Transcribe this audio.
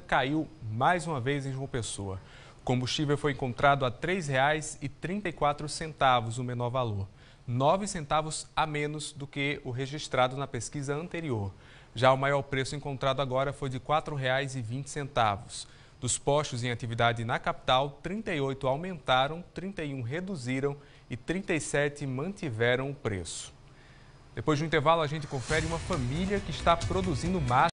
caiu mais uma vez em João Pessoa. Combustível foi encontrado a R$ 3,34 o menor valor, 9 centavos a menos do que o registrado na pesquisa anterior. Já o maior preço encontrado agora foi de R$ 4,20. Dos postos em atividade na capital, 38 aumentaram, 31 reduziram e 37 mantiveram o preço. Depois de um intervalo, a gente confere uma família que está produzindo massa.